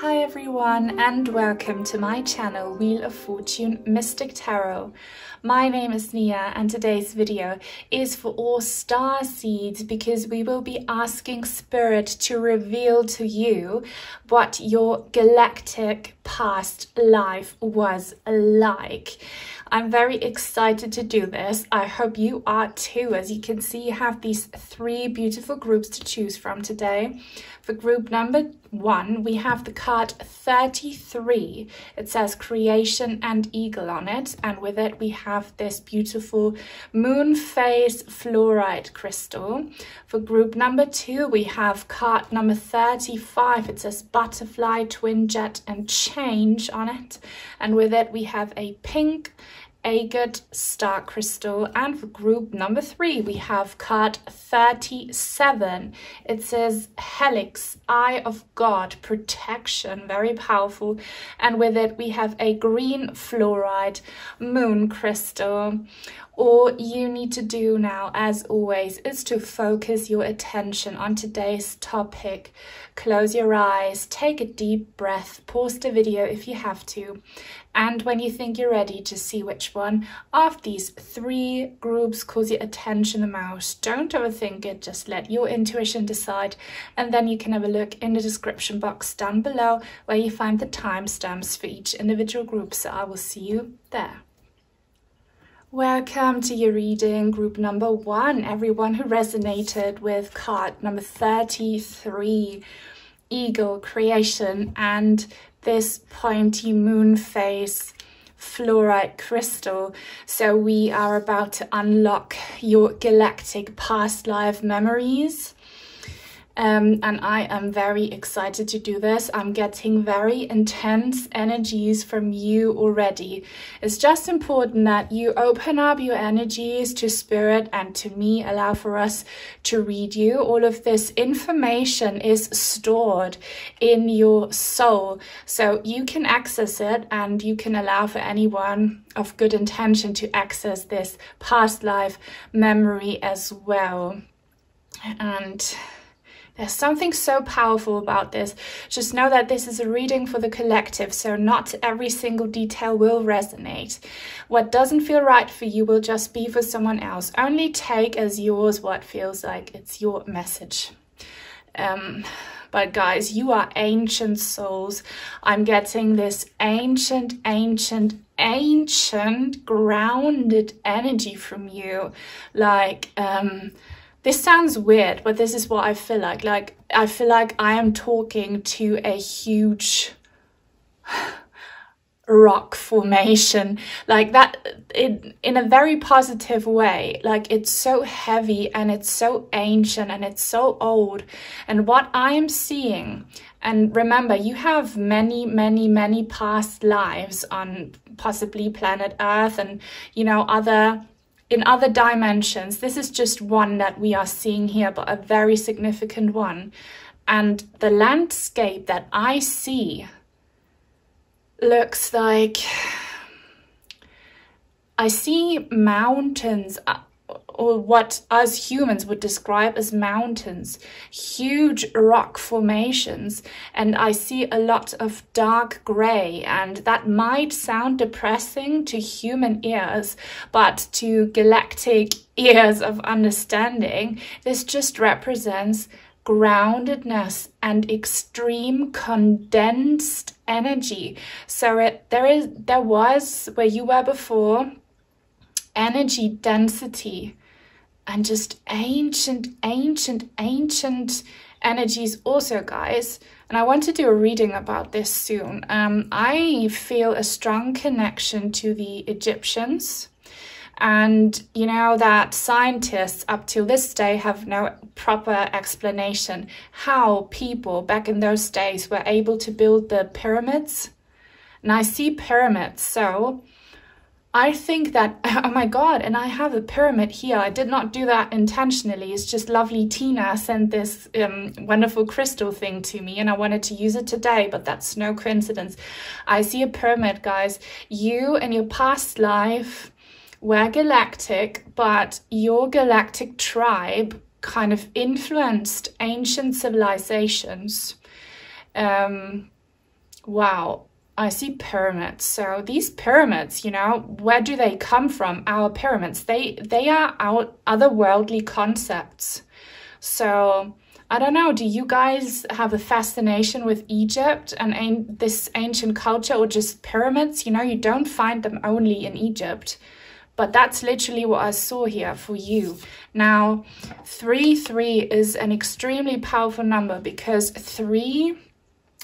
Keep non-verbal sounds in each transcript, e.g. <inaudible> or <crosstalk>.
Hi everyone and welcome to my channel Wheel of Fortune Mystic Tarot. My name is Nia and today's video is for all star seeds because we will be asking Spirit to reveal to you what your galactic past life was like. I'm very excited to do this. I hope you are too. As you can see, you have these three beautiful groups to choose from today. For group number one, we have the card 33. It says creation and eagle on it. And with it, we have this beautiful moon phase fluorite crystal. For group number two, we have card number 35. It says butterfly, twin jet and change on it. And with it, we have a pink agate star crystal. And for group number three we have card 37 it says helix eye of god protection. Very powerful. And with it we have a green fluorite moon crystal all you need to do now, as always, is to focus your attention on today's topic. Close your eyes, take a deep breath, pause the video if you have to, and when you think you're ready to see which one of these three groups calls your attention the most, don't overthink it, just let your intuition decide, and then you can have a look in the description box down below where you find the timestamps for each individual group, so I will see you there. Welcome to your reading group number one, everyone who resonated with card number 33, Eagle Creation, and this pointy moon phase fluorite crystal. So we are about to unlock your galactic past life memories um, and I am very excited to do this. I'm getting very intense energies from you already. It's just important that you open up your energies to spirit and to me, allow for us to read you. All of this information is stored in your soul, so you can access it and you can allow for anyone of good intention to access this past life memory as well. And there's something so powerful about this. Just know that this is a reading for the collective, so not every single detail will resonate. What doesn't feel right for you will just be for someone else. Only take as yours what feels like it's your message. Um, but guys, you are ancient souls. I'm getting this ancient, ancient, ancient, grounded energy from you. Like, um, this sounds weird, but this is what I feel like. Like, I feel like I am talking to a huge <sighs> rock formation. Like that in in a very positive way. Like it's so heavy and it's so ancient and it's so old. And what i am seeing and remember you have many many many past lives on possibly planet earth and you know other in other dimensions, this is just one that we are seeing here, but a very significant one. And the landscape that I see looks like I see mountains or what us humans would describe as mountains, huge rock formations, and I see a lot of dark gray, and that might sound depressing to human ears, but to galactic <laughs> ears of understanding, this just represents groundedness and extreme condensed energy. So it there is there was where you were before energy density and just ancient, ancient, ancient energies also, guys. And I want to do a reading about this soon. Um, I feel a strong connection to the Egyptians. And you know that scientists up till this day have no proper explanation how people back in those days were able to build the pyramids. And I see pyramids, so I think that, <laughs> oh my God, and I have a pyramid here. I did not do that intentionally. It's just lovely Tina sent this um, wonderful crystal thing to me and I wanted to use it today, but that's no coincidence. I see a pyramid, guys. You and your past life were galactic, but your galactic tribe kind of influenced ancient civilizations. Um, wow, I see pyramids. So these pyramids, you know, where do they come from? Our pyramids, they they are our otherworldly concepts. So I don't know, do you guys have a fascination with Egypt and an this ancient culture or just pyramids? You know, you don't find them only in Egypt. But that's literally what I saw here for you. Now, 3 3 is an extremely powerful number because 3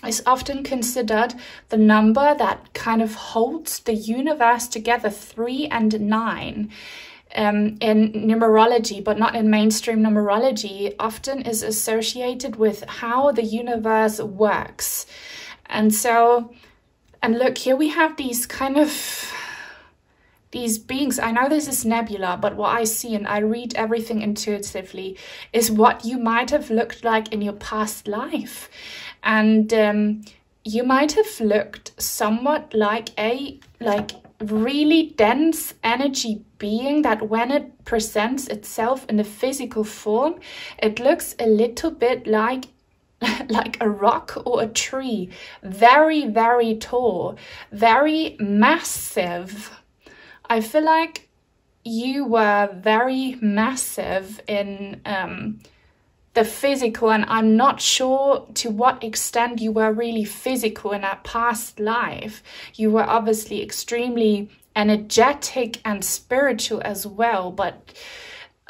is often considered the number that kind of holds the universe together, 3 and 9. Um, in numerology, but not in mainstream numerology, often is associated with how the universe works. And so, and look, here we have these kind of these beings, I know this is nebula, but what I see and I read everything intuitively is what you might have looked like in your past life. And um, you might have looked somewhat like a, like really dense energy being that when it presents itself in a physical form, it looks a little bit like <laughs> like a rock or a tree, very, very tall, very massive, I feel like you were very massive in um, the physical, and I'm not sure to what extent you were really physical in that past life. You were obviously extremely energetic and spiritual as well, but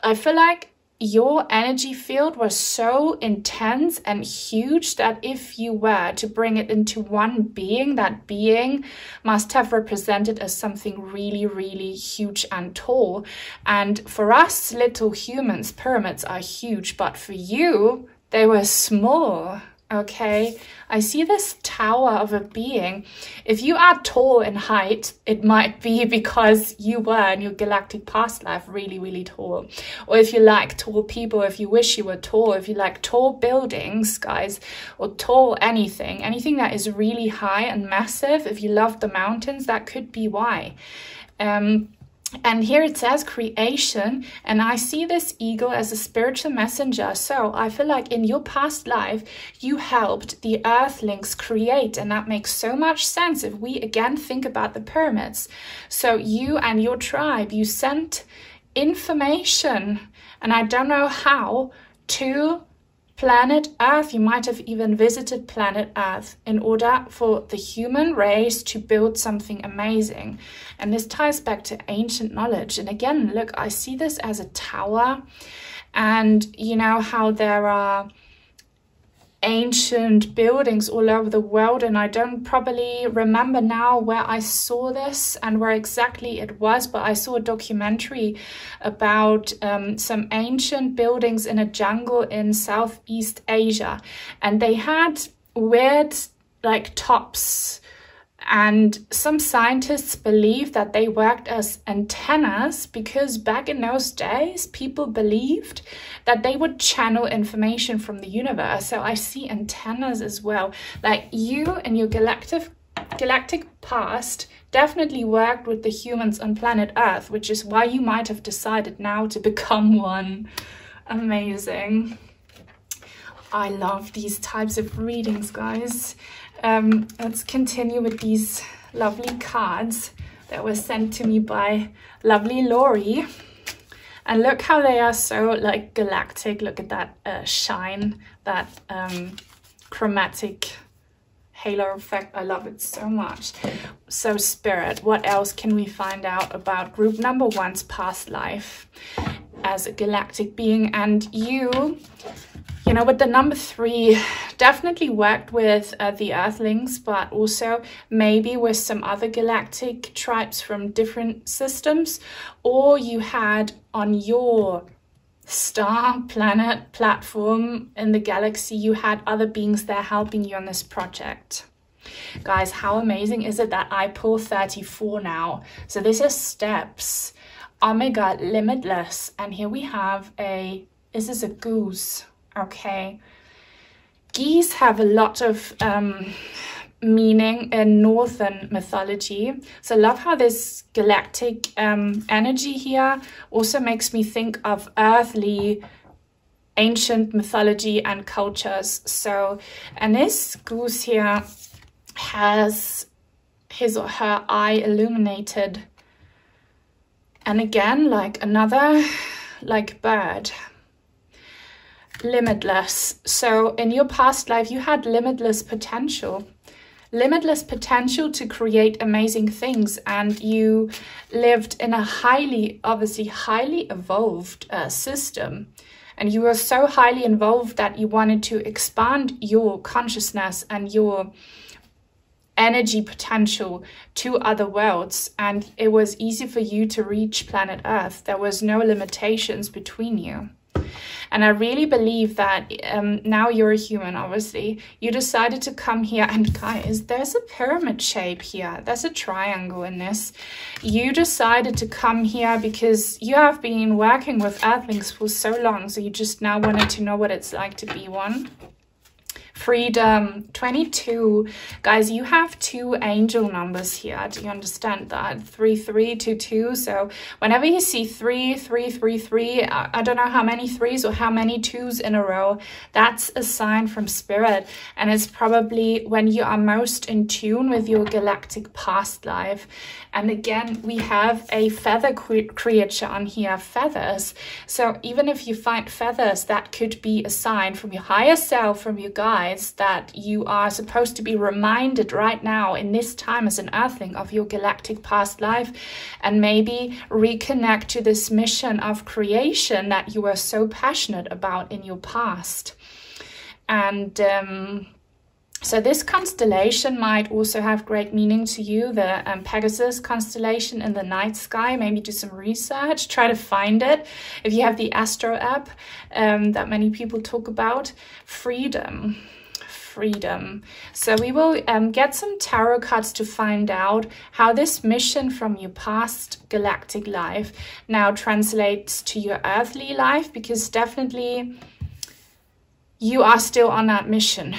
I feel like your energy field was so intense and huge that if you were to bring it into one being, that being must have represented as something really, really huge and tall. And for us little humans, pyramids are huge, but for you, they were small okay? I see this tower of a being. If you are tall in height, it might be <laughs> because you were in your galactic past life really, really tall. Or if you like tall people, if you wish you were tall, if you like tall buildings, guys, or tall anything, anything that is really high and massive, if you love the mountains, that could be why. Um, and here it says creation, and I see this eagle as a spiritual messenger. So I feel like in your past life, you helped the earthlings create, and that makes so much sense if we again think about the pyramids. So you and your tribe, you sent information, and I don't know how, to planet Earth. You might have even visited planet Earth in order for the human race to build something amazing. And this ties back to ancient knowledge. And again, look, I see this as a tower. And you know how there are ancient buildings all over the world and I don't probably remember now where I saw this and where exactly it was but I saw a documentary about um, some ancient buildings in a jungle in Southeast Asia. And they had weird like tops. And some scientists believe that they worked as antennas because back in those days, people believed that they would channel information from the universe. So I see antennas as well. Like you and your galactic galactic past definitely worked with the humans on planet Earth, which is why you might have decided now to become one. Amazing. I love these types of readings, guys. Um, let's continue with these lovely cards that were sent to me by lovely Lori. And look how they are so like galactic. Look at that uh, shine, that um, chromatic halo effect. I love it so much. So spirit, what else can we find out about group number one's past life as a galactic being? And you you know, with the number three, definitely worked with uh, the Earthlings, but also maybe with some other galactic tribes from different systems, or you had on your star, planet, platform in the galaxy, you had other beings there helping you on this project. Guys, how amazing is it that I pull 34 now? So this is steps, Omega Limitless, and here we have a, is this is a goose Okay. Geese have a lot of um, meaning in northern mythology. So I love how this galactic um, energy here also makes me think of earthly ancient mythology and cultures. So, and this goose here has his or her eye illuminated. And again, like another, like bird, limitless. So in your past life, you had limitless potential. Limitless potential to create amazing things and you lived in a highly obviously highly evolved uh, system. And you were so highly involved that you wanted to expand your consciousness and your energy potential to other worlds and it was easy for you to reach planet earth. There was no limitations between you and I really believe that um, now you're a human, obviously, you decided to come here. And guys, there's a pyramid shape here. There's a triangle in this. You decided to come here because you have been working with earthlings for so long. So you just now wanted to know what it's like to be one freedom. 22 guys you have two angel numbers here. Do you understand that? Three three two two. So whenever you see three three three three I, I don't know how many threes or how many twos in a row that's a sign from spirit. And it's probably when you are most in tune with your galactic past life. And again we have a feather creature on here feathers. So even if you find feathers that could be a sign from your higher self from your guide that you are supposed to be reminded right now in this time as an earthling of your galactic past life and maybe reconnect to this mission of creation that you were so passionate about in your past. And um, so this constellation might also have great meaning to you, the um, Pegasus constellation in the night sky. Maybe do some research, try to find it. If you have the Astro app um, that many people talk about, freedom freedom. So we will um, get some tarot cards to find out how this mission from your past galactic life now translates to your earthly life because definitely you are still on that mission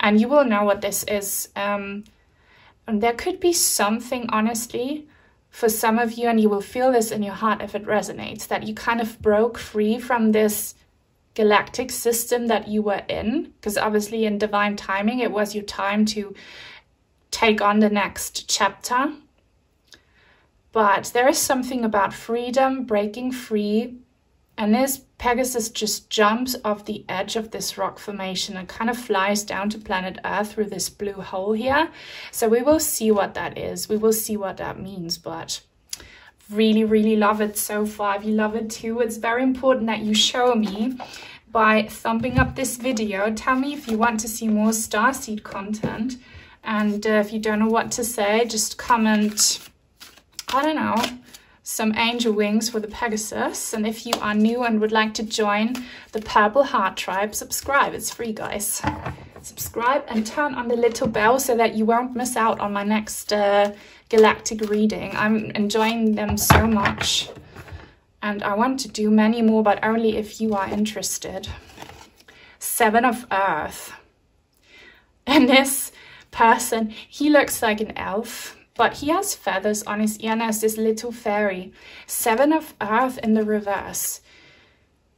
and you will know what this is. Um, and there could be something, honestly, for some of you, and you will feel this in your heart if it resonates, that you kind of broke free from this galactic system that you were in, because obviously in divine timing, it was your time to take on the next chapter. But there is something about freedom, breaking free. And this Pegasus just jumps off the edge of this rock formation and kind of flies down to planet Earth through this blue hole here. So we will see what that is. We will see what that means. But really, really love it so far. If you love it too, it's very important that you show me by thumbing up this video. Tell me if you want to see more starseed content. And uh, if you don't know what to say, just comment, I don't know, some angel wings for the Pegasus. And if you are new and would like to join the Purple Heart Tribe, subscribe. It's free, guys. Subscribe and turn on the little bell so that you won't miss out on my next uh, galactic reading. I'm enjoying them so much and I want to do many more, but only if you are interested. Seven of Earth. <laughs> And this person, he looks like an elf, but he has feathers on his ear has this little fairy. Seven of Earth in the reverse.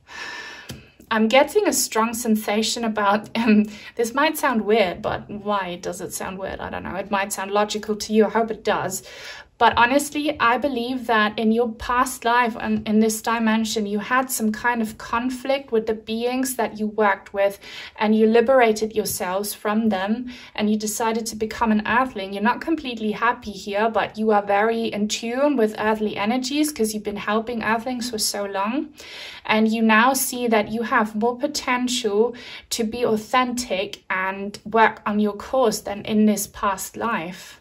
<sighs> I'm getting a strong sensation about, um, <laughs> this might sound weird, but why does it sound weird? I don't know. It might sound logical to you. I hope it does. But honestly, I believe that in your past life and in this dimension, you had some kind of conflict with the beings that you worked with and you liberated yourselves from them and you decided to become an earthling. You're not completely happy here, but you are very in tune with earthly energies because you've been helping earthlings for so long. And you now see that you have more potential to be authentic and work on your course than in this past life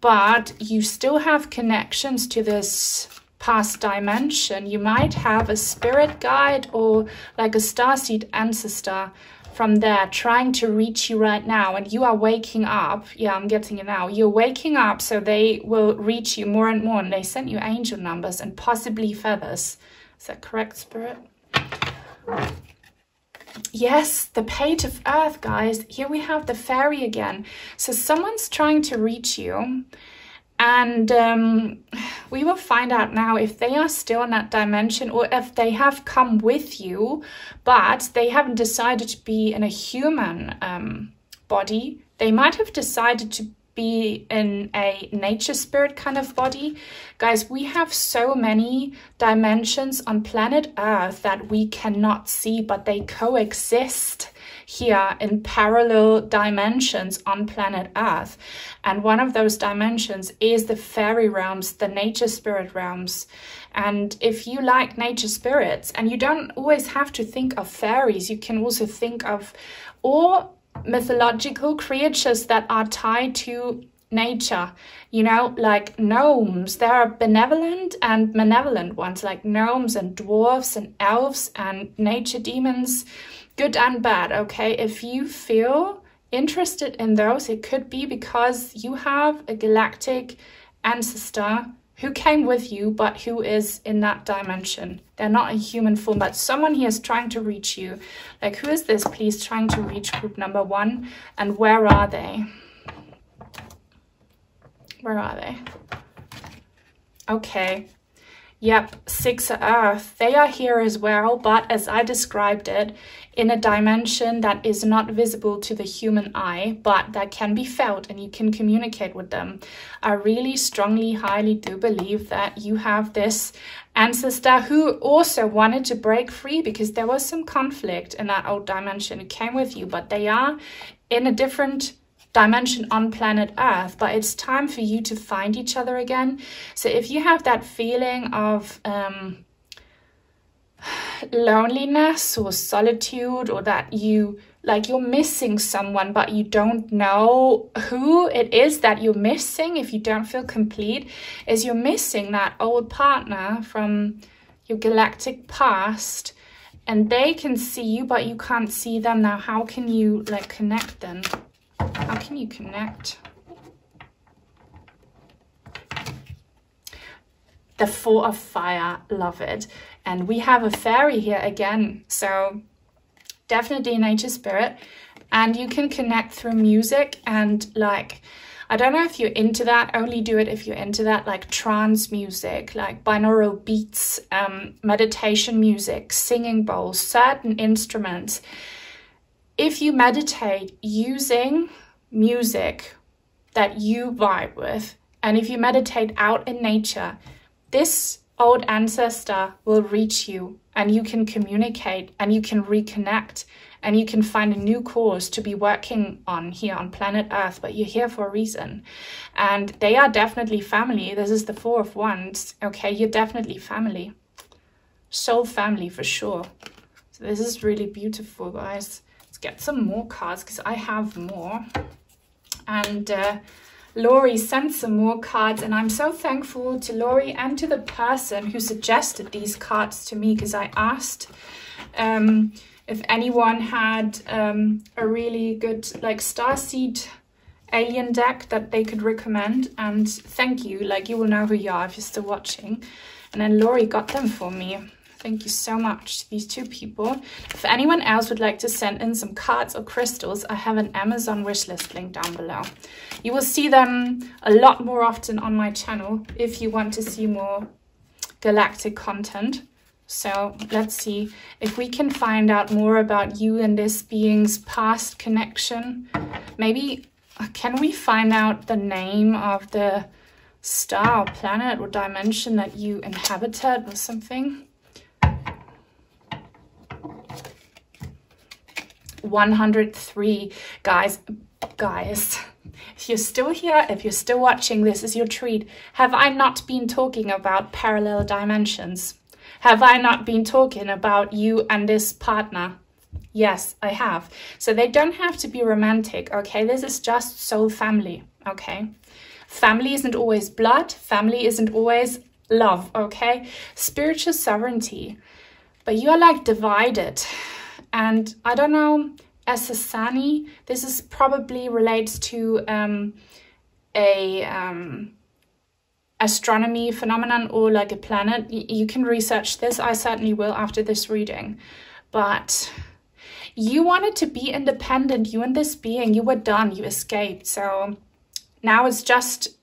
but you still have connections to this past dimension. You might have a spirit guide or like a starseed ancestor from there trying to reach you right now and you are waking up. Yeah i'm getting it now. You're waking up so they will reach you more and more and they send you angel numbers and possibly feathers. Is that correct spirit Yes, the page of earth, guys. Here we have the fairy again. So someone's trying to reach you. And um, we will find out now if they are still in that dimension or if they have come with you, but they haven't decided to be in a human um, body they might have decided to be in a nature spirit kind of body. Guys, we have so many dimensions on planet Earth that we cannot see, but they coexist here in parallel dimensions on planet Earth. And one of those dimensions is the fairy realms, the nature spirit realms. And if you like nature spirits, and you don't always have to think of fairies, you can also think of all mythological creatures that are tied to nature you know like gnomes. There are benevolent and malevolent ones like gnomes and dwarfs and elves and nature demons good and bad okay? If you feel interested in those it could be because you have a galactic ancestor who came with you but who is in that dimension. They're not a human form but someone here is trying to reach you. Like who is this please trying to reach group number one? And where are they? Where are they? Okay. Yep, six Earth. They are here as well, but as I described it, in a dimension that is not visible to the human eye, but that can be felt and you can communicate with them. I really strongly, highly do believe that you have this ancestor who also wanted to break free because there was some conflict in that old dimension. It came with you, but they are in a different dimension on planet Earth, but it's time for you to find each other again. So if you have that feeling of um, loneliness or solitude, or that you like you're missing someone, but you don't know who it is that you're missing, if you don't feel complete, is you're missing that old partner from your galactic past and they can see you but you can't see them now how can you like connect them how can you connect? The Four of Fire, love it. And we have a fairy here again. So definitely nature spirit. And you can connect through music and like, I don't know if you're into that, only do it if you're into that, like trance music, like binaural beats, um, meditation music, singing bowls, certain instruments. If you meditate using music that you vibe with, and if you meditate out in nature, this old ancestor will reach you and you can communicate and you can reconnect and you can find a new cause to be working on here on planet Earth, but you're here for a reason. And they are definitely family. This is the Four of Wands. Okay, you're definitely family. Soul family for sure. So this is really beautiful, guys. Let's get some more cards because I have more and uh, Laurie sent some more cards and I'm so thankful to Laurie and to the person who suggested these cards to me because I asked um, if anyone had um, a really good like starseed alien deck that they could recommend and thank you. Like you will know who you are if you're still watching. And then Laurie got them for me Thank you so much to these two people. If anyone else would like to send in some cards or crystals, I have an Amazon wishlist link down below. You will see them a lot more often on my channel if you want to see more galactic content. So let's see if we can find out more about you and this being's past connection. Maybe uh, can we find out the name of the star or planet or dimension that you inhabited or something? 103 guys guys if you're still here if you're still watching this is your treat. Have i not been talking about parallel dimensions? Have i not been talking about you and this partner? Yes i have. So they don't have to be romantic okay? This is just soul family okay? Family isn't always blood. Family isn't always love okay? Spiritual sovereignty. But you are like divided and I don't know, as a Sani, this is probably relates to um, a um, astronomy phenomenon or like a planet. Y you can research this. I certainly will after this reading. But you wanted to be independent. You and this being, you were done. You escaped. So now it's just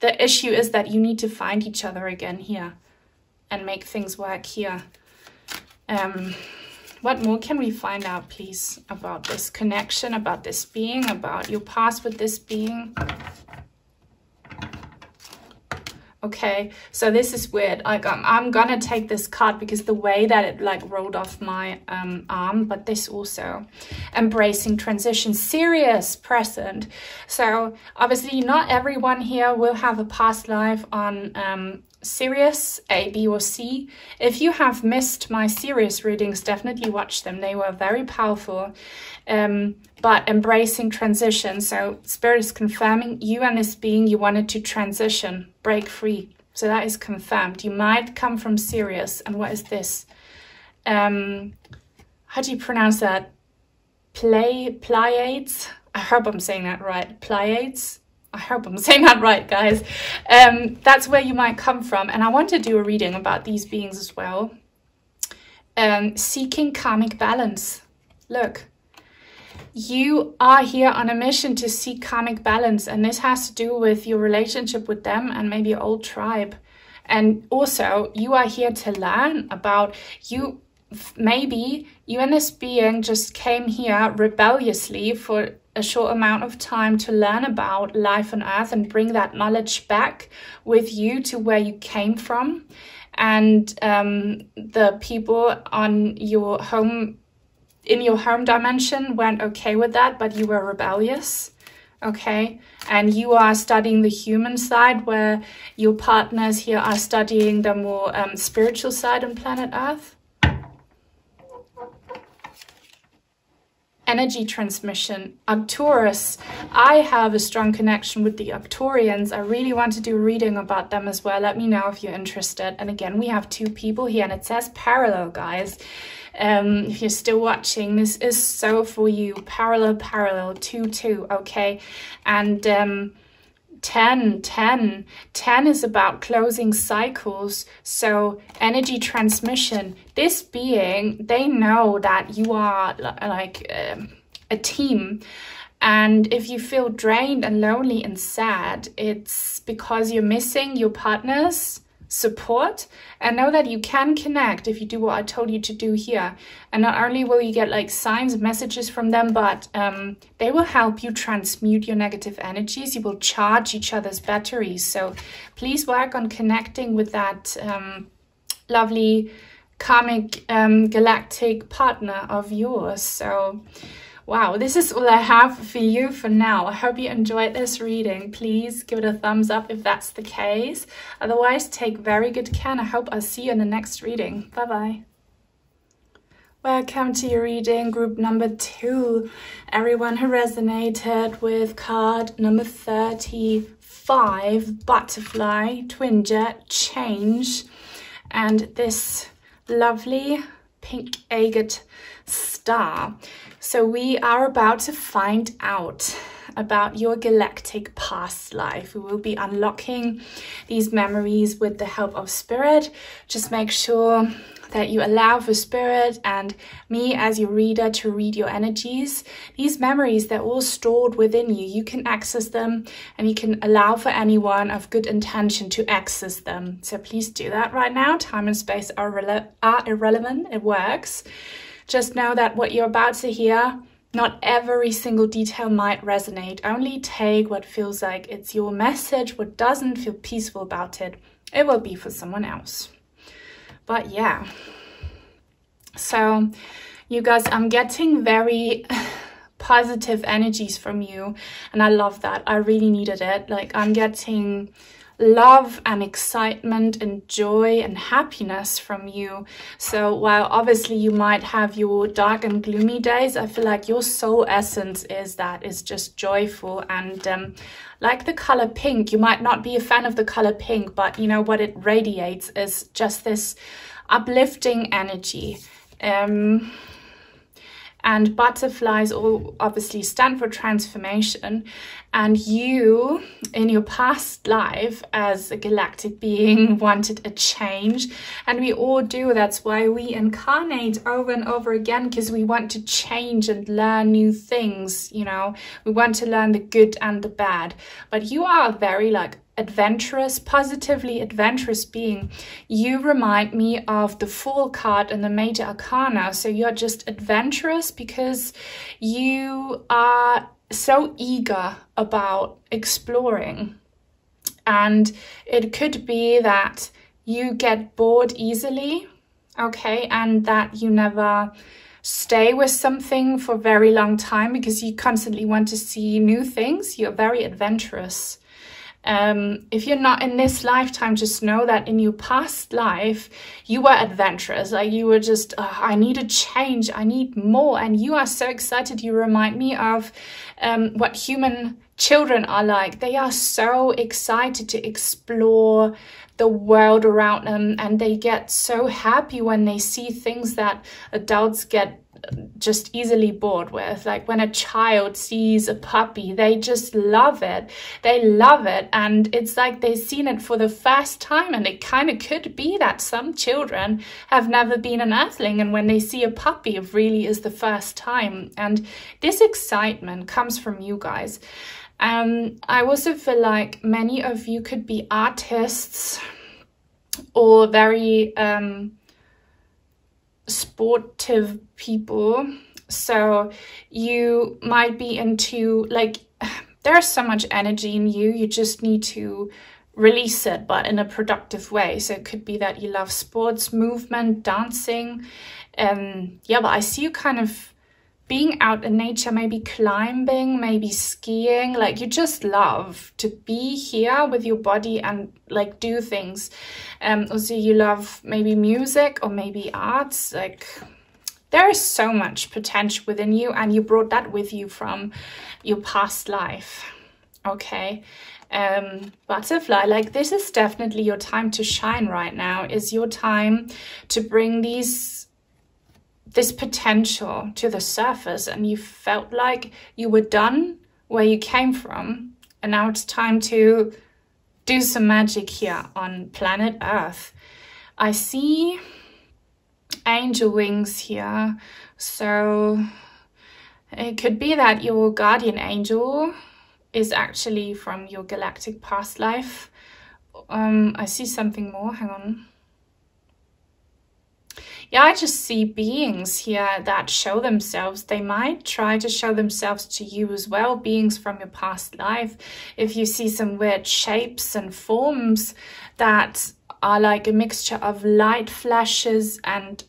the issue is that you need to find each other again here and make things work here. Um, what more can we find out, please, about this connection, about this being, about your past with this being? okay so this is weird like I'm, I'm gonna take this card because the way that it like rolled off my um, arm but this also embracing transition Sirius present so obviously not everyone here will have a past life on um, Sirius A, B, or C. If you have missed my Sirius readings, definitely watch them. They were very powerful. Um, but embracing transition. So Spirit is confirming you and this being you wanted to transition, break free. So that is confirmed. You might come from Sirius. And what is this? Um, how do you pronounce that? Play, Pleiades? I hope I'm saying that right. Pleiades? I hope I'm <laughs> saying that right, guys. Um, that's where you might come from. And I want to do a reading about these beings as well. Um, seeking karmic balance. Look, you are here on a mission to seek karmic balance. And this has to do with your relationship with them and maybe your old tribe. And also, you are here to learn about you. Maybe you and this being just came here rebelliously for a short amount of time to learn about life on earth and bring that knowledge back with you to where you came from. And um, the people on your home in your home dimension weren't okay with that but you were rebellious okay? And you are studying the human side where your partners here are studying the more um, spiritual side on planet earth energy transmission. Arcturus, I have a strong connection with the Arcturians. I really want to do a reading about them as well. Let me know if you're interested. And again, we have two people here and it says parallel, guys. Um, if you're still watching, this is so for you. Parallel, parallel, 2, 2, okay? And um, 10 10 10 is about closing cycles. So energy transmission this being they know that you are like um, a team. And if you feel drained and lonely and sad it's because you're missing your partners support and know that you can connect if you do what I told you to do here. And not only will you get like signs, messages from them, but um, they will help you transmute your negative energies. You will charge each other's batteries. So please work on connecting with that um, lovely karmic um, galactic partner of yours. So Wow, this is all I have for you for now. I hope you enjoyed this reading. Please give it a thumbs up if that's the case. Otherwise, take very good care and I hope I'll see you in the next reading. Bye-bye. Welcome to your reading group number two. Everyone who resonated with card number 35, Butterfly, Twin Jet, Change, and this lovely pink agate star. So we are about to find out about your galactic past life. We will be unlocking these memories with the help of spirit. Just make sure that you allow for spirit and me as your reader to read your energies. These memories, they're all stored within you. You can access them and you can allow for anyone of good intention to access them. So please do that right now. Time and space are, are irrelevant. It works. Just know that what you're about to hear, not every single detail might resonate. Only take what feels like it's your message, what doesn't feel peaceful about it, it will be for someone else. But yeah. So, you guys, I'm getting very <laughs> positive energies from you, and I love that. I really needed it. Like, I'm getting love and excitement and joy and happiness from you. So while obviously you might have your dark and gloomy days, I feel like your soul essence is that is just joyful and um, like the color pink. You might not be a fan of the color pink, but you know what it radiates is just this uplifting energy. Um, and butterflies all obviously stand for transformation. And you in your past life as a galactic being <laughs> wanted a change. And we all do. That's why we incarnate over and over again because we want to change and learn new things you know. We want to learn the good and the bad. But you are very like adventurous, positively adventurous being. You remind me of the Fool card in the Major Arcana. So you're just adventurous because you are so eager about exploring. And it could be that you get bored easily, okay, and that you never stay with something for a very long time because you constantly want to see new things. You're very adventurous. Um, if you're not in this lifetime, just know that in your past life, you were adventurous. Like you were just, oh, I need a change, I need more. And you are so excited. You remind me of um, what human children are like. They are so excited to explore the world around them and they get so happy when they see things that adults get just easily bored with. Like when a child sees a puppy, they just love it. They love it. And it's like they've seen it for the first time. And it kind of could be that some children have never been an earthling. And when they see a puppy, it really is the first time. And this excitement comes from you guys. Um, I also feel like many of you could be artists or very um, sportive people. So you might be into like, <sighs> there's so much energy in you. You just need to release it, but in a productive way. So it could be that you love sports, movement, dancing. Um, yeah, but I see you kind of being out in nature, maybe climbing, maybe skiing, like you just love to be here with your body and like do things. Um, also you love maybe music or maybe arts, like there is so much potential within you and you brought that with you from your past life. Okay. Um, butterfly, like this is definitely your time to shine right now, is your time to bring these this potential to the surface and you felt like you were done where you came from and now it's time to do some magic here on planet earth. I see angel wings here so it could be that your guardian angel is actually from your galactic past life. Um i see something more. Hang on yeah, I just see beings here that show themselves. They might try to show themselves to you as well, beings from your past life. If you see some weird shapes and forms that are like a mixture of light flashes and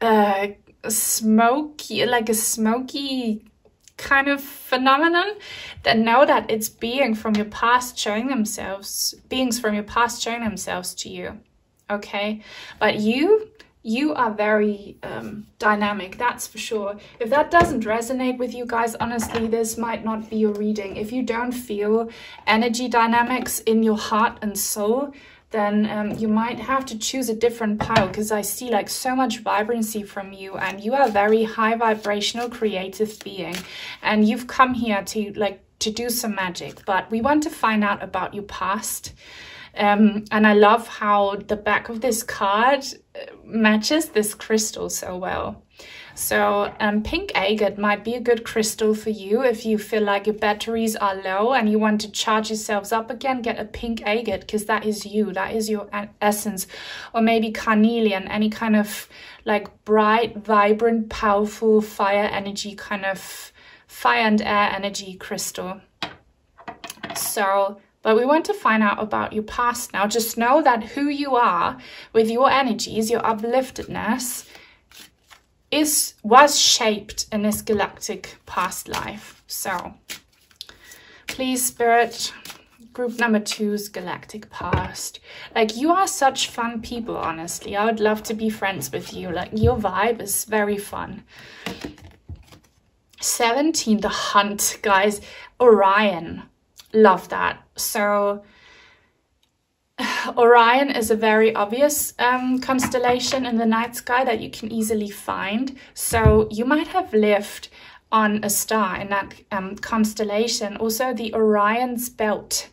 uh, smoky, like a smoky kind of phenomenon, then know that it's being from your past showing themselves, beings from your past showing themselves to you okay? But you you are very um, dynamic that's for sure. If that doesn't resonate with you guys honestly this might not be your reading. If you don't feel energy dynamics in your heart and soul then um, you might have to choose a different pile because I see like so much vibrancy from you and you are a very high vibrational creative being. And you've come here to like to do some magic but we want to find out about your past um, and I love how the back of this card uh, matches this crystal so well. So um, pink agate might be a good crystal for you if you feel like your batteries are low and you want to charge yourselves up again, get a pink agate because that is you, that is your essence. Or maybe carnelian, any kind of like bright, vibrant, powerful fire energy kind of fire and air energy crystal. So but we want to find out about your past now. Just know that who you are with your energies, your upliftedness, is was shaped in this galactic past life. So please, Spirit, group number two's galactic past. Like you are such fun people, honestly. I would love to be friends with you. Like your vibe is very fun. 17, the hunt, guys. Orion. Love that. So <sighs> Orion is a very obvious um, constellation in the night sky that you can easily find. So you might have lived on a star in that um, constellation. Also, the Orion's belt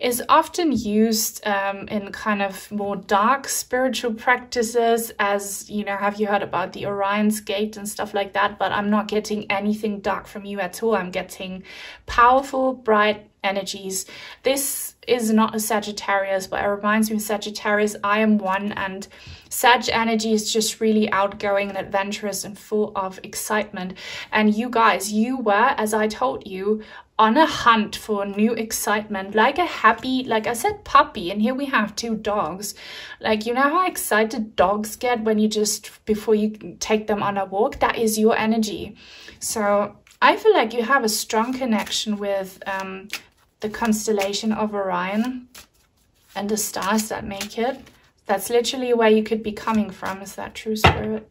is often used um, in kind of more dark spiritual practices as you know have you heard about the orion's gate and stuff like that but i'm not getting anything dark from you at all i'm getting powerful bright energies this is not a sagittarius but it reminds me of sagittarius i am one and Sag energy is just really outgoing and adventurous and full of excitement. And you guys, you were, as I told you, on a hunt for new excitement, like a happy, like I said, puppy. And here we have two dogs. Like, you know how excited dogs get when you just, before you take them on a walk? That is your energy. So I feel like you have a strong connection with um, the constellation of Orion and the stars that make it. That's literally where you could be coming from. Is that true, Spirit?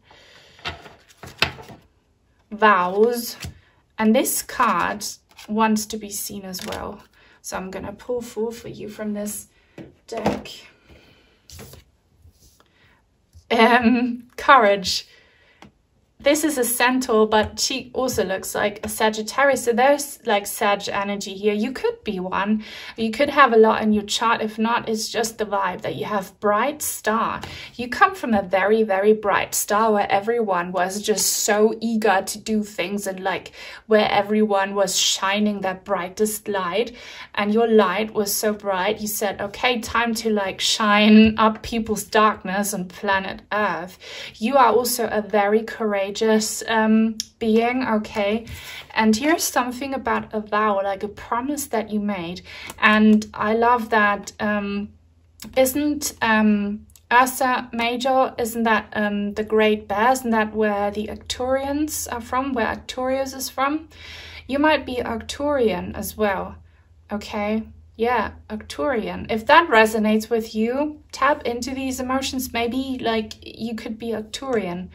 Vows. And this card wants to be seen as well. So I'm going to pull four for you from this deck. Um, courage this is a centaur, but she also looks like a Sagittarius. So there's like Sag energy here. You could be one. You could have a lot in your chart. If not, it's just the vibe that you have bright star. You come from a very, very bright star where everyone was just so eager to do things and like where everyone was shining their brightest light. And your light was so bright. You said, okay, time to like shine up people's darkness on planet Earth. You are also a very courageous courageous um, being, okay? And here's something about a vow, like a promise that you made. And I love that. Um, isn't um, Ursa Major, isn't that um, the Great Bear? Isn't that where the Arcturians are from, where Arcturus is from? You might be Arcturian as well, okay? Yeah, Arcturian. If that resonates with you, tap into these emotions. Maybe like you could be Arcturian.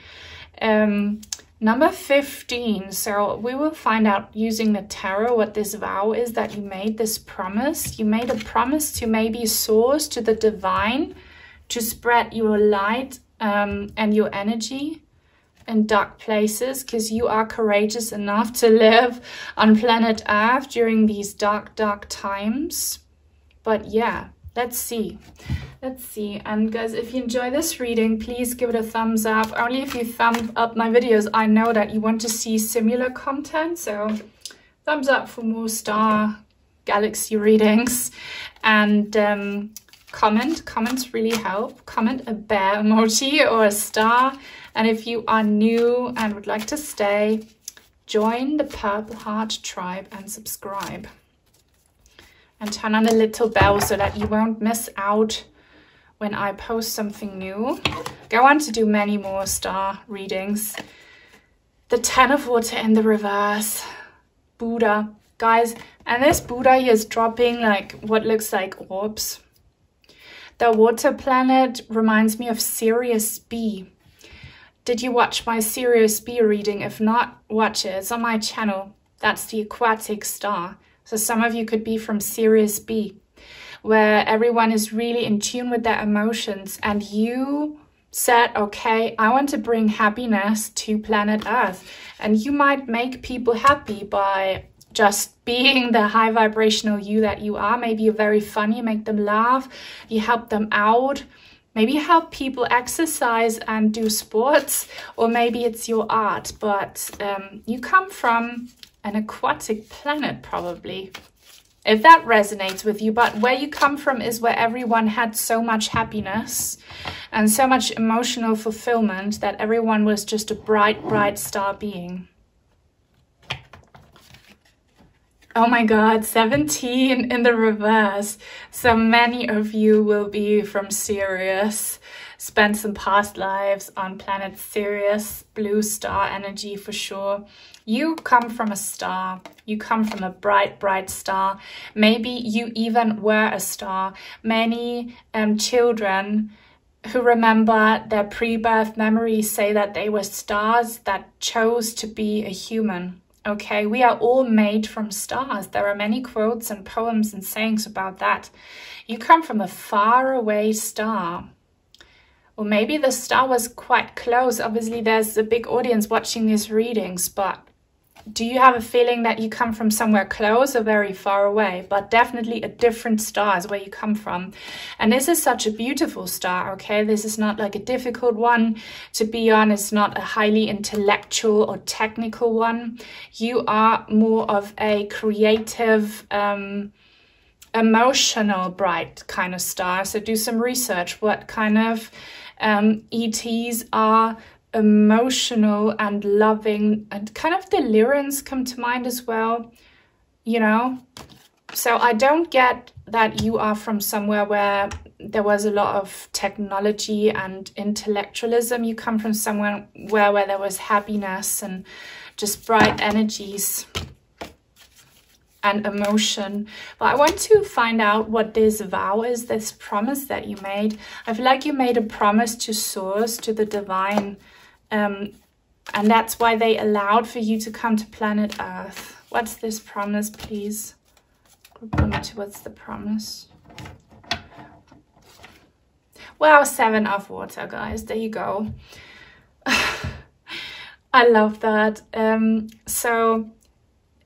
Um, number 15. So we will find out using the tarot what this vow is that you made, this promise. You made a promise to maybe source to the divine, to spread your light um, and your energy in dark places because you are courageous enough to live on planet Earth during these dark, dark times. But yeah, let's see. Let's see. And guys, if you enjoy this reading, please give it a thumbs up. Only if you thumb up my videos, I know that you want to see similar content. So thumbs up for more star galaxy readings. And um, comment. Comments really help. Comment a bear emoji or a star. And if you are new and would like to stay, join the Purple Heart tribe and subscribe. And turn on the little bell so that you won't miss out when I post something new. Go on to do many more star readings. The Ten of Water in the reverse. Buddha. Guys, and this Buddha is dropping like what looks like orbs. The water planet reminds me of Sirius B. Did you watch my Sirius B reading? If not, watch it. It's on my channel. That's the aquatic star. So some of you could be from Sirius B where everyone is really in tune with their emotions and you said, okay, I want to bring happiness to planet Earth. And you might make people happy by just being the high vibrational you that you are. Maybe you're very funny, make them laugh, you help them out. Maybe you help people exercise and do sports, or maybe it's your art, but um, you come from an aquatic planet, probably if that resonates with you. But where you come from is where everyone had so much happiness and so much emotional fulfillment that everyone was just a bright, bright star being. Oh my God, 17 in the reverse. So many of you will be from Sirius spent some past lives on planet Sirius, blue star energy for sure. You come from a star. You come from a bright, bright star. Maybe you even were a star. Many um, children who remember their pre-birth memories say that they were stars that chose to be a human. Okay, we are all made from stars. There are many quotes and poems and sayings about that. You come from a far away star or maybe the star was quite close. Obviously, there's a big audience watching these readings, but do you have a feeling that you come from somewhere close or very far away? But definitely a different star is where you come from. And this is such a beautiful star, okay? This is not like a difficult one to be on. It's not a highly intellectual or technical one. You are more of a creative, um, emotional, bright kind of star. So do some research. What kind of um, ETs are emotional and loving and kind of the Lyrans come to mind as well, you know? So I don't get that you are from somewhere where there was a lot of technology and intellectualism. You come from somewhere where, where there was happiness and just bright energies and emotion. But I want to find out what this vow is, this promise that you made. I feel like you made a promise to source, to the divine, um, and that's why they allowed for you to come to planet Earth. What's this promise, please? What's the promise? Well, seven of water, guys. There you go. <sighs> I love that. Um, so,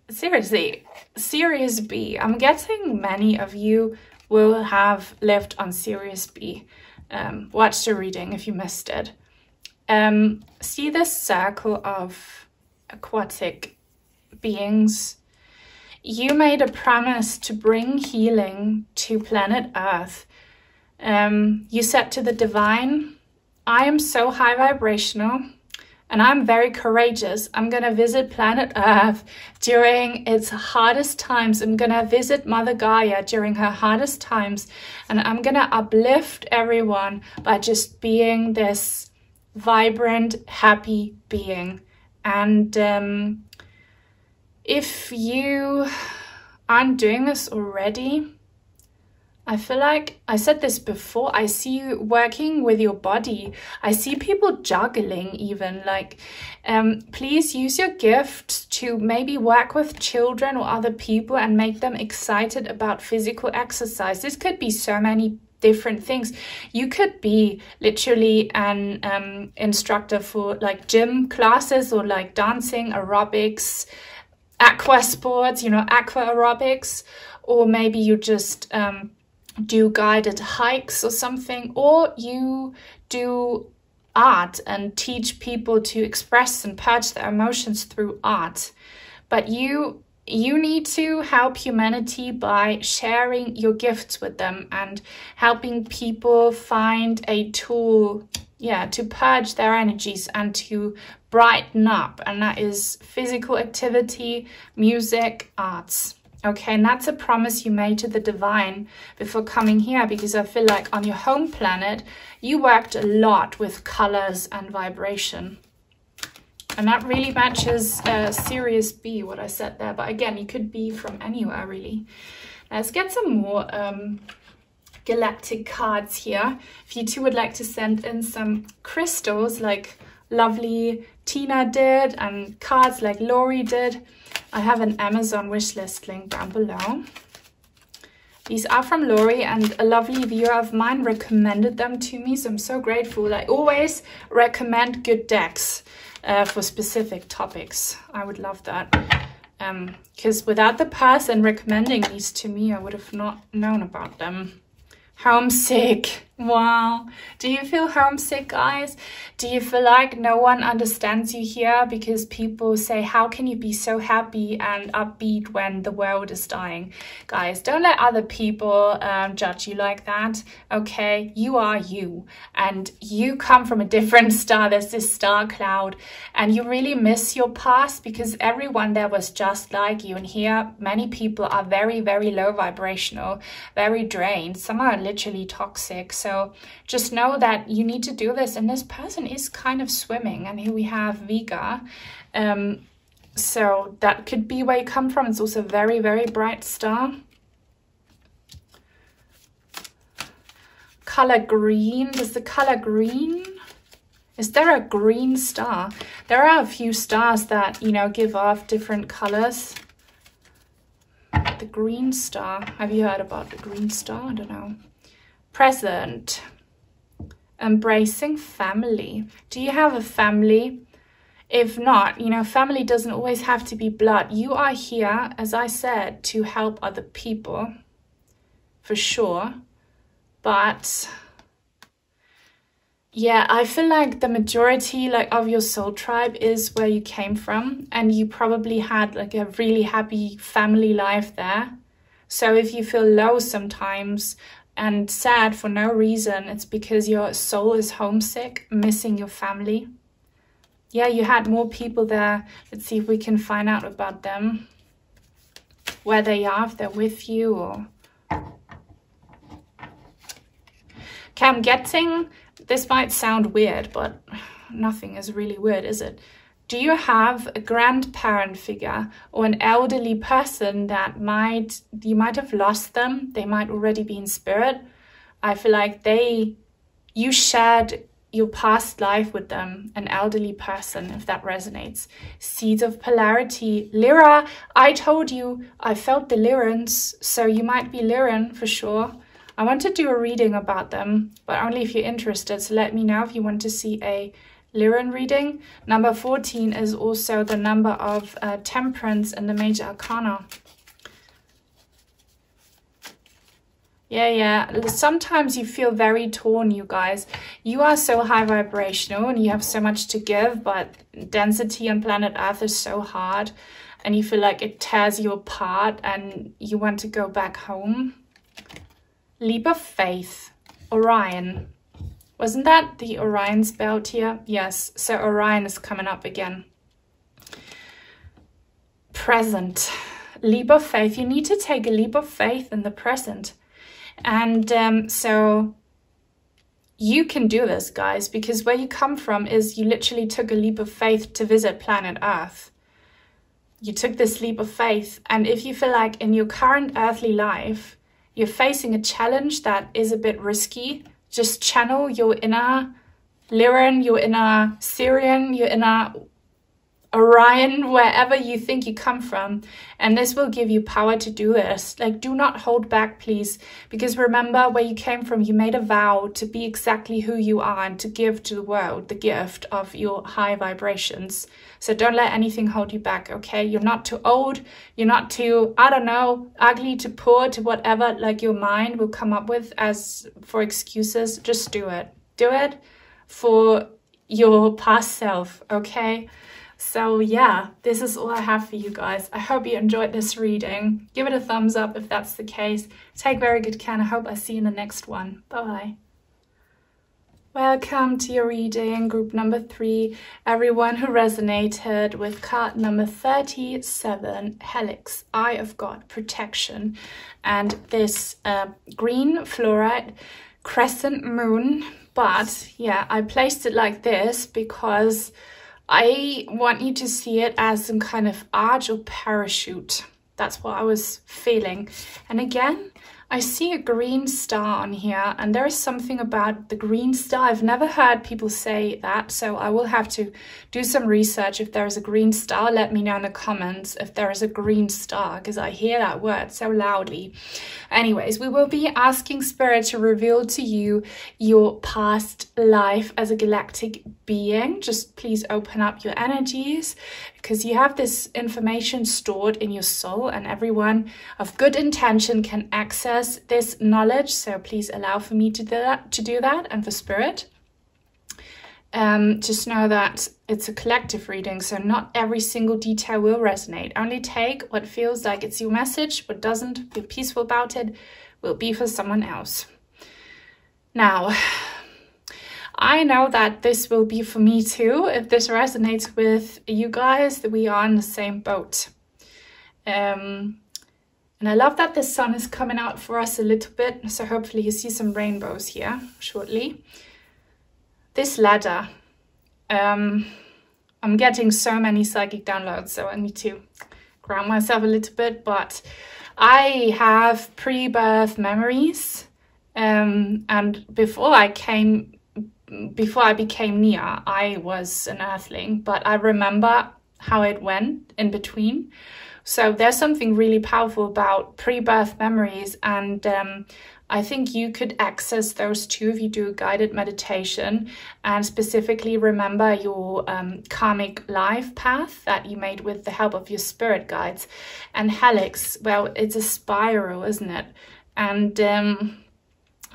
seriously, Sirius B. I'm guessing many of you will have lived on Sirius B. Um, watch the reading if you missed it. Um, see this circle of aquatic beings. You made a promise to bring healing to planet Earth. Um, you said to the divine, I am so high vibrational and I'm very courageous. I'm going to visit planet Earth during its hardest times. I'm going to visit Mother Gaia during her hardest times. And I'm going to uplift everyone by just being this vibrant, happy being. And um, if you aren't doing this already, I feel like I said this before. I see you working with your body. I see people juggling, even like, um, please use your gift to maybe work with children or other people and make them excited about physical exercise. This could be so many different things. You could be literally an um, instructor for like gym classes or like dancing, aerobics, aqua sports, you know, aqua aerobics, or maybe you just um, do guided hikes or something, or you do art and teach people to express and purge their emotions through art. But you you need to help humanity by sharing your gifts with them and helping people find a tool yeah to purge their energies and to brighten up and that is physical activity music arts okay and that's a promise you made to the divine before coming here because i feel like on your home planet you worked a lot with colors and vibration and that really matches uh, Sirius B, what I said there. But again, you could be from anywhere, really. Let's get some more um, galactic cards here. If you two would like to send in some crystals like lovely Tina did and cards like Lori did, I have an Amazon wishlist link down below. These are from Lori and a lovely viewer of mine recommended them to me, so I'm so grateful. I always recommend good decks uh, for specific topics. I would love that. Because um, without the person recommending these to me, I would have not known about them. Homesick. Wow. Do you feel homesick, guys? Do you feel like no one understands you here? Because people say, how can you be so happy and upbeat when the world is dying? Guys, don't let other people um, judge you like that, okay? You are you. And you come from a different star. There's this star cloud. And you really miss your past because everyone there was just like you. And here, many people are very, very low vibrational, very drained. Some are literally toxic. So so just know that you need to do this. And this person is kind of swimming. And here we have Vega. Um, so that could be where you come from. It's also a very, very bright star. Color green. Does the color green is there a green star? There are a few stars that, you know, give off different colors. The green star. Have you heard about the green star? I don't know. Present. Embracing family. Do you have a family? if not, you know, family doesn't always have to be blood. You are here, as I said, to help other people, for sure. But yeah, I feel like the majority like of your soul tribe is where you came from and you probably had like a really happy family life there. So if you feel low sometimes and sad for no reason, it's because your soul is homesick, missing your family. Yeah, you had more people there. Let's see if we can find out about them. Where they are, if they're with you or... Okay, I'm getting this might sound weird, but <sighs> nothing is really weird, is it? Do you have a grandparent figure or an elderly person that might, you might have lost them? They might already be in spirit. I feel like they, you shared your past life with them, an elderly person, if that resonates. Seeds of polarity. Lyra, I told you I felt the Lyrans, so you might be Lyran for sure. I want to do a reading about them, but only if you're interested. So let me know if you want to see a Lyran reading. Number 14 is also the number of uh, temperance in the major arcana. Yeah, yeah. Sometimes you feel very torn, you guys. You are so high vibrational and you have so much to give, but density on planet Earth is so hard and you feel like it tears you apart and you want to go back home. Leap of Faith, Orion. Wasn't that the Orion's belt here? Yes, so Orion is coming up again. Present, leap of faith. You need to take a leap of faith in the present. And um, so you can do this, guys, because where you come from is you literally took a leap of faith to visit planet Earth. You took this leap of faith. And if you feel like in your current earthly life, you're facing a challenge that is a bit risky, just channel your inner Lyran, your inner Sirian, your inner Orion, wherever you think you come from. And this will give you power to do this. Like, do not hold back, please. Because remember where you came from, you made a vow to be exactly who you are and to give to the world the gift of your high vibrations. So don't let anything hold you back, okay? You're not too old. You're not too, I don't know, ugly to poor to whatever, like your mind will come up with as for excuses. Just do it. Do it for your past self, okay? So yeah, this is all I have for you guys. I hope you enjoyed this reading. Give it a thumbs up if that's the case. Take very good care and I hope I see you in the next one. Bye-bye. Welcome to your reading, group number three. Everyone who resonated with card number 37, Helix, Eye of God, Protection. And this uh, green fluorite crescent moon. But yeah, I placed it like this because I want you to see it as some kind of or parachute. That's what I was feeling. And again, I see a green star on here and there is something about the green star. I've never heard people say that, so I will have to do some research. If there is a green star, let me know in the comments if there is a green star because I hear that word so loudly. Anyways, we will be asking Spirit to reveal to you your past life as a galactic being. Just please open up your energies because you have this information stored in your soul and everyone of good intention can access this knowledge. So please allow for me to do that, to do that and for spirit. Um, just know that it's a collective reading, so not every single detail will resonate. Only take what feels like it's your message, what doesn't, be peaceful about it, will be for someone else. Now, I know that this will be for me too. If this resonates with you guys, that we are in the same boat. Um, and I love that the sun is coming out for us a little bit. So hopefully you see some rainbows here shortly. This ladder. Um, I'm getting so many psychic downloads, so I need to ground myself a little bit. But I have pre-birth memories. Um, and before I came before I became Nia, I was an earthling, but I remember how it went in between. So there's something really powerful about pre-birth memories and um, I think you could access those too if you do a guided meditation and specifically remember your um, karmic life path that you made with the help of your spirit guides. And helix, well, it's a spiral, isn't it? And um,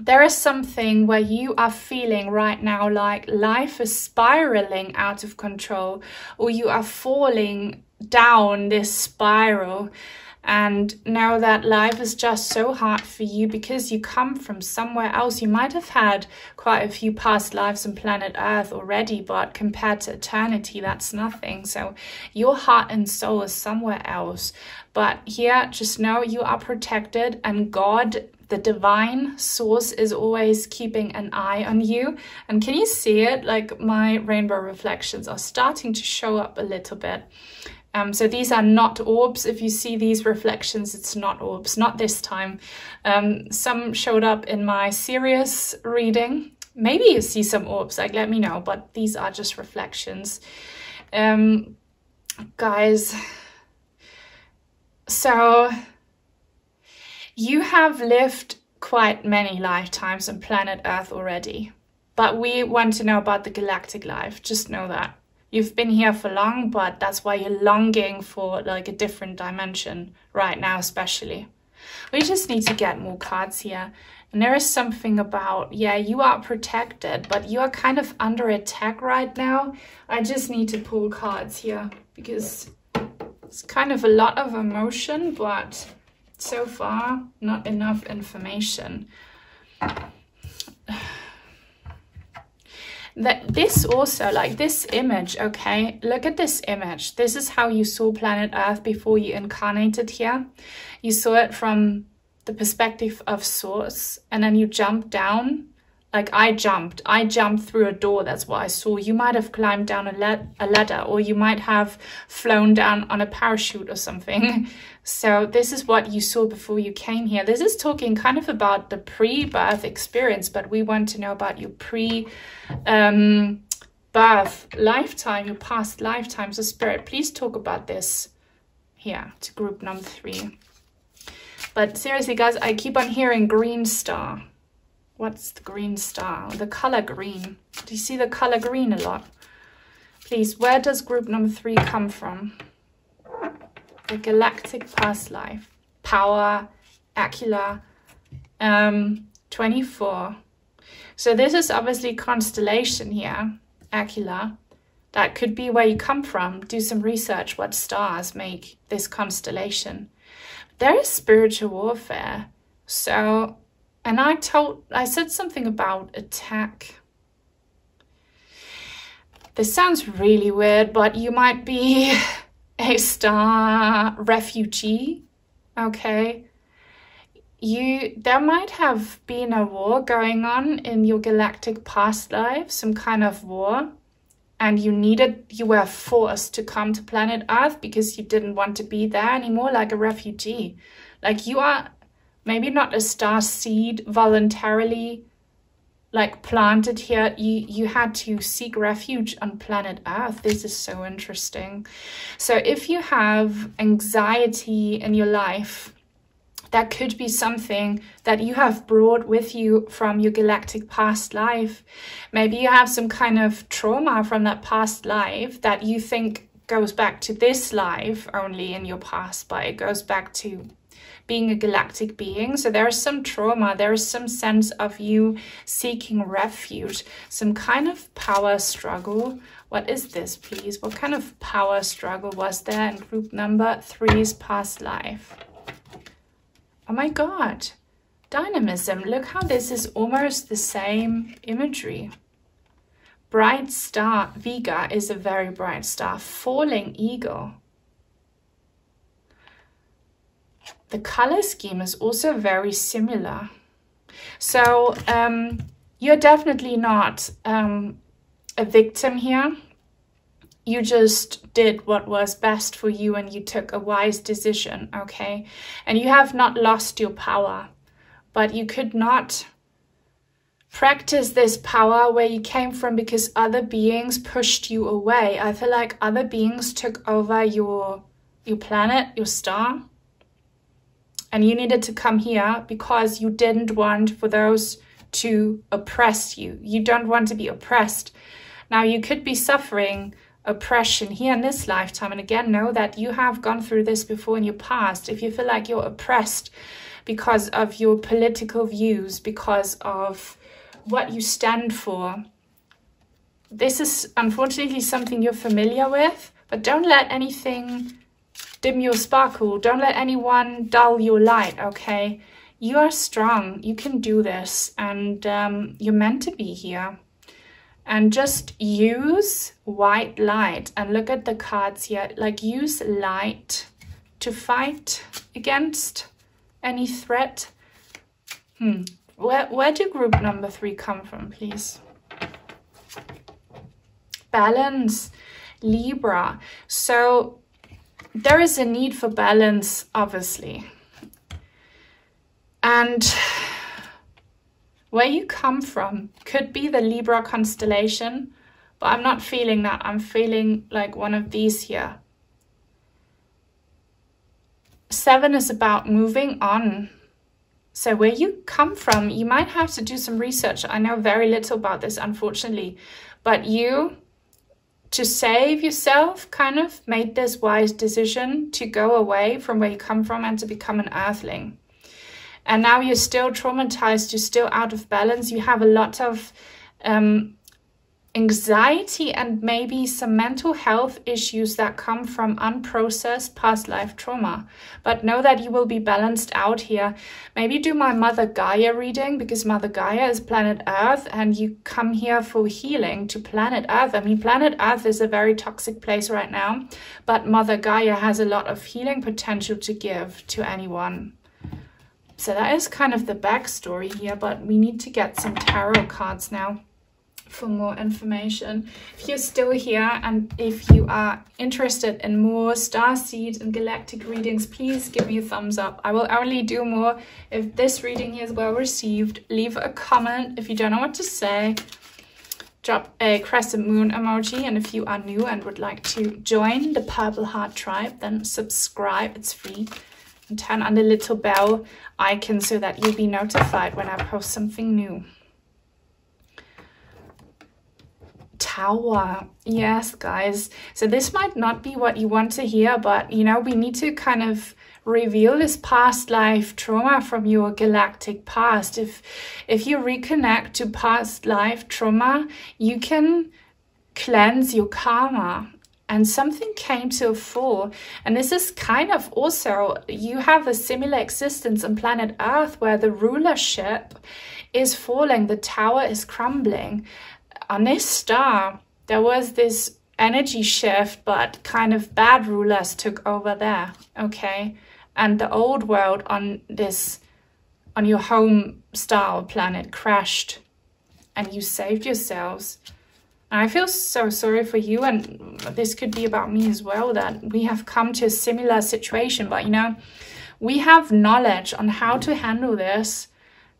there is something where you are feeling right now like life is spiraling out of control or you are falling down this spiral and now that life is just so hard for you because you come from somewhere else. You might have had quite a few past lives on planet Earth already, but compared to eternity, that's nothing. So your heart and soul is somewhere else. But here, just know you are protected and God the divine source is always keeping an eye on you. And can you see it? Like my rainbow reflections are starting to show up a little bit. Um, so these are not orbs. If you see these reflections, it's not orbs, not this time. Um, some showed up in my Sirius reading. Maybe you see some orbs, like let me know, but these are just reflections. Um, guys, so you have lived quite many lifetimes on planet Earth already, but we want to know about the galactic life. Just know that you've been here for long, but that's why you're longing for like a different dimension right now, especially. We just need to get more cards here. And there is something about, yeah, you are protected, but you are kind of under attack right now. I just need to pull cards here because it's kind of a lot of emotion, but so far, not enough information that this also like this image okay? Look at this image. This is how you saw planet earth before you incarnated here. You saw it from the perspective of source and then you jump down like I jumped, I jumped through a door. That's what I saw. You might have climbed down a, a ladder or you might have flown down on a parachute or something. <laughs> So this is what you saw before you came here. This is talking kind of about the pre-birth experience, but we want to know about your pre um, birth lifetime, your past lifetimes So spirit. Please talk about this here to group number three. But seriously, guys, I keep on hearing green star. What's the green star? The color green. Do you see the color green a lot? Please, where does group number three come from? The galactic past life. Power, Aquila, um, 24. So this is obviously constellation here, Aquila. That could be where you come from. Do some research what stars make this constellation. There is spiritual warfare. So and I told, I said something about attack. This sounds really weird, but you might be <laughs> a star refugee, okay? You, there might have been a war going on in your galactic past life, some kind of war, and you needed, you were forced to come to planet Earth because you didn't want to be there anymore like a refugee. Like you are maybe not a star seed voluntarily like planted here. You you had to seek refuge on planet earth. This is so interesting. So if you have anxiety in your life that could be something that you have brought with you from your galactic past life. Maybe you have some kind of trauma from that past life that you think goes back to this life only in your past, but it goes back to being a galactic being. So there is some trauma, there is some sense of you seeking refuge, some kind of power struggle. What is this, please? What kind of power struggle was there in group number three's past life? Oh my God, dynamism. Look how this is almost the same imagery. Bright star, Vega is a very bright star. Falling eagle. The color scheme is also very similar. So um, you're definitely not um, a victim here. You just did what was best for you and you took a wise decision, okay? And you have not lost your power, but you could not practice this power where you came from because other beings pushed you away. I feel like other beings took over your your planet, your star. And you needed to come here because you didn't want for those to oppress you. You don't want to be oppressed. Now you could be suffering oppression here in this lifetime. And again, know that you have gone through this before in your past. If you feel like you're oppressed because of your political views, because of what you stand for. This is unfortunately something you're familiar with, but don't let anything dim your sparkle. Don't let anyone dull your light, okay? You are strong. You can do this, and um, you're meant to be here. And just use white light and look at the cards here. Like, use light to fight against any threat. Hmm. Where, where do group number three come from, please? Balance, Libra. So there is a need for balance, obviously. And where you come from could be the Libra constellation, but I'm not feeling that. I'm feeling like one of these here. Seven is about moving on so where you come from, you might have to do some research. I know very little about this, unfortunately, but you, to save yourself, kind of made this wise decision to go away from where you come from and to become an earthling. And now you're still traumatized, you're still out of balance, you have a lot of um, anxiety and maybe some mental health issues that come from unprocessed past life trauma. But know that you will be balanced out here. Maybe do my Mother Gaia reading because Mother Gaia is planet Earth and you come here for healing to planet Earth. I mean, planet Earth is a very toxic place right now, but Mother Gaia has a lot of healing potential to give to anyone. So that is kind of the backstory here, but we need to get some tarot cards now for more information. If you're still here and if you are interested in more star seed and galactic readings, please give me a thumbs up. I will only do more if this reading is well received. Leave a comment if you don't know what to say. Drop a crescent moon emoji and if you are new and would like to join the Purple Heart tribe, then subscribe, it's free. And turn on the little bell icon so that you'll be notified when I post something new. Tower. Yes, guys. So this might not be what you want to hear, but you know, we need to kind of reveal this past life trauma from your galactic past. If if you reconnect to past life trauma, you can cleanse your karma and something came to a fore. And this is kind of also, you have a similar existence on planet Earth where the rulership is falling, the tower is crumbling on this star, there was this energy shift, but kind of bad rulers took over there, okay? And the old world on this, on your home star planet crashed and you saved yourselves. And I feel so sorry for you, and this could be about me as well, that we have come to a similar situation, but you know, we have knowledge on how to handle this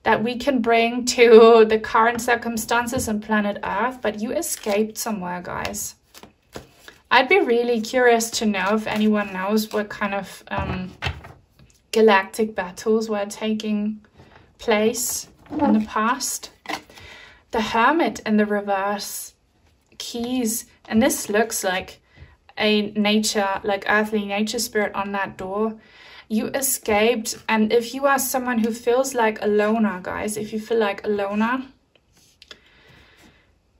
that we can bring to the current circumstances on planet Earth, but you escaped somewhere, guys. I'd be really curious to know if anyone knows what kind of um, galactic battles were taking place in the past. The Hermit in the reverse, keys, and this looks like a nature, like earthly nature spirit on that door you escaped and if you are someone who feels like a loner guys if you feel like a loner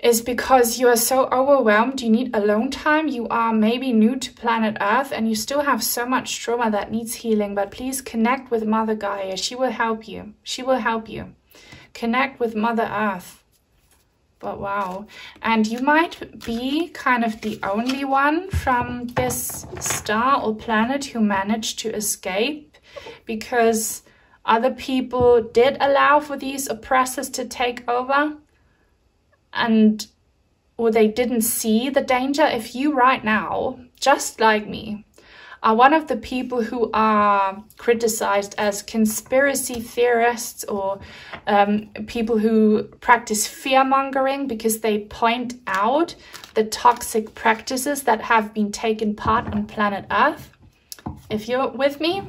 is because you are so overwhelmed you need alone time you are maybe new to planet earth and you still have so much trauma that needs healing but please connect with mother gaia. She will help you. She will help you. Connect with mother earth but wow. And you might be kind of the only one from this star or planet who managed to escape because other people did allow for these oppressors to take over and or they didn't see the danger. If you right now, just like me, are one of the people who are criticized as conspiracy theorists or um, people who practice fear mongering because they point out the toxic practices that have been taken part on planet Earth. If you're with me,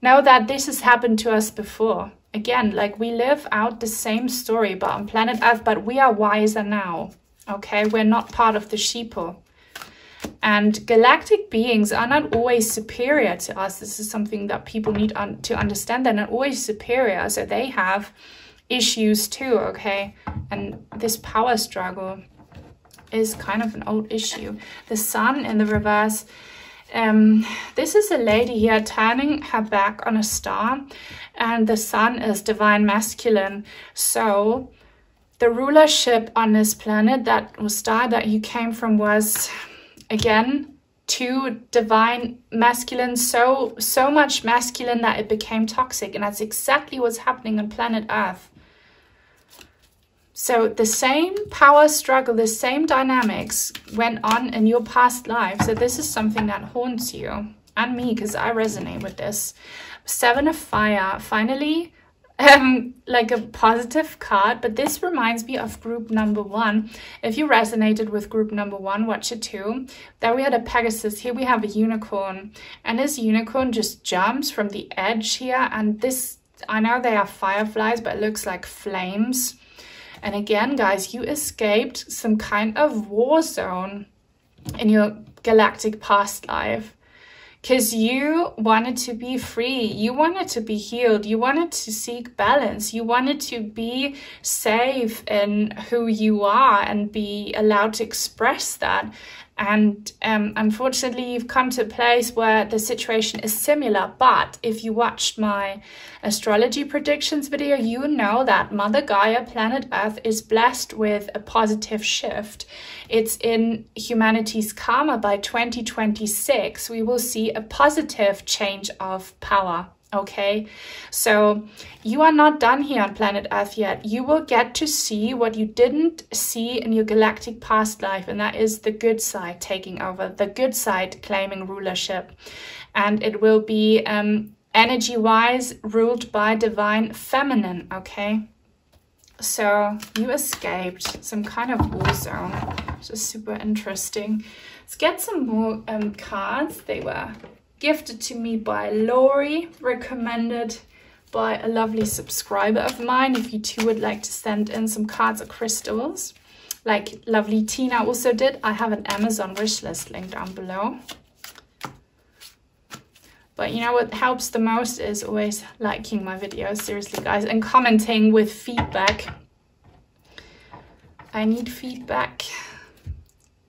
know that this has happened to us before. Again, like we live out the same story but on planet Earth, but we are wiser now. Okay, we're not part of the sheeple. And galactic beings are not always superior to us. This is something that people need un to understand. They're not always superior. So they have issues too, okay? And this power struggle is kind of an old issue. The sun in the reverse. Um, this is a lady here turning her back on a star and the sun is divine masculine. So the rulership on this planet, that star that you came from was again too divine masculine so so much masculine that it became toxic and that's exactly what's happening on planet earth. So the same power struggle the same dynamics went on in your past life so this is something that haunts you and me because i resonate with this. Seven of fire finally um, like a positive card, but this reminds me of group number one. If you resonated with group number one, watch it too. There we had a Pegasus, here we have a unicorn, and this unicorn just jumps from the edge here, and this, I know they are fireflies, but it looks like flames. And again, guys, you escaped some kind of war zone in your galactic past life because you wanted to be free, you wanted to be healed, you wanted to seek balance, you wanted to be safe in who you are and be allowed to express that. And um, unfortunately, you've come to a place where the situation is similar. But if you watched my astrology predictions video, you know that Mother Gaia, planet Earth, is blessed with a positive shift. It's in humanity's karma by 2026. We will see a positive change of power okay? So you are not done here on planet earth yet. You will get to see what you didn't see in your galactic past life and that is the good side taking over the good side claiming rulership. And it will be um, energy wise ruled by divine feminine okay? So you escaped some kind of war zone which is super interesting. Let's get some more um, cards. They were gifted to me by Lori, recommended by a lovely subscriber of mine. If you too would like to send in some cards or crystals, like lovely Tina also did, I have an Amazon wishlist link down below. But you know what helps the most is always liking my videos, seriously guys, and commenting with feedback. I need feedback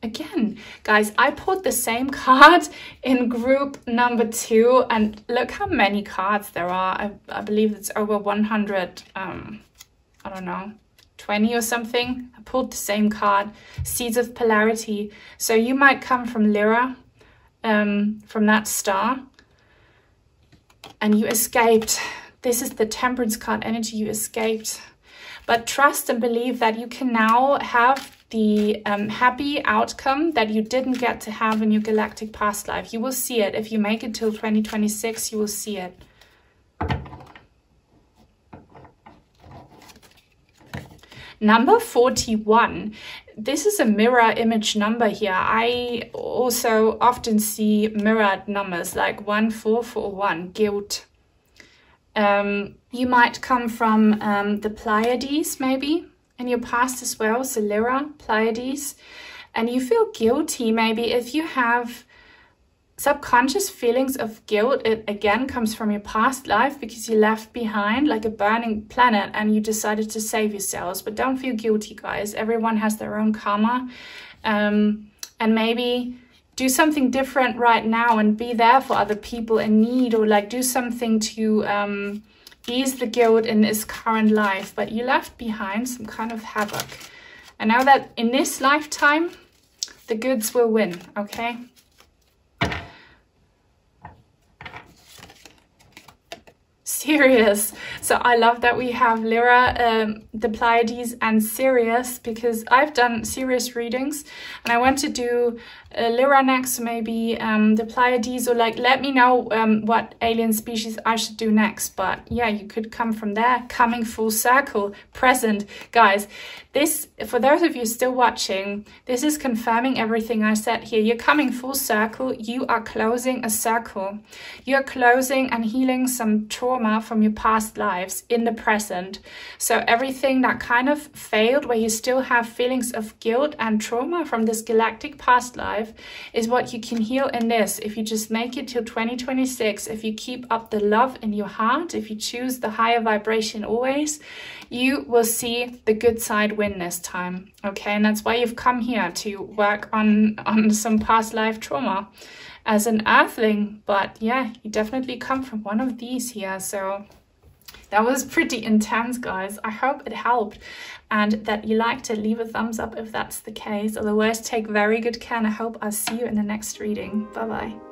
again guys i put the same card in group number two and look how many cards there are. I, I believe it's over 100 um i don't know 20 or something. I pulled the same card seeds of polarity. So you might come from lyra um from that star and you escaped. This is the temperance card energy you escaped. But trust and believe that you can now have the um, happy outcome that you didn't get to have in your galactic past life. You will see it. If you make it till 2026, you will see it. Number 41. This is a mirror image number here. I also often see mirrored numbers like 1441, guilt. Um, you might come from um, the Pleiades, maybe in your past as well, so Lyra, Pleiades, and you feel guilty maybe if you have subconscious feelings of guilt, it again comes from your past life because you left behind like a burning planet and you decided to save yourselves. But don't feel guilty, guys. Everyone has their own karma. Um, and maybe do something different right now and be there for other people in need or like do something to um, ease the guilt in this current life, but you left behind some kind of havoc. And now that in this lifetime, the goods will win, okay? Sirius. So I love that we have Lyra, um, the Pleiades and Sirius because I've done Sirius readings and I want to do uh, Lyra next, maybe um, the Pleiades or like let me know um, what alien species I should do next. But yeah, you could come from there, coming full circle, present. Guys, this, for those of you still watching, this is confirming everything I said here. You're coming full circle. You are closing a circle. You're closing and healing some trauma from your past lives in the present. So everything that kind of failed, where you still have feelings of guilt and trauma from this galactic past life, is what you can heal in this. If you just make it till 2026, if you keep up the love in your heart, if you choose the higher vibration always, you will see the good side win this time. Okay, and that's why you've come here to work on, on some past life trauma as an earthling. But yeah, you definitely come from one of these here. So that was pretty intense, guys. I hope it helped and that you liked it. Leave a thumbs up if that's the case. Otherwise, take very good care and I hope I'll see you in the next reading. Bye-bye.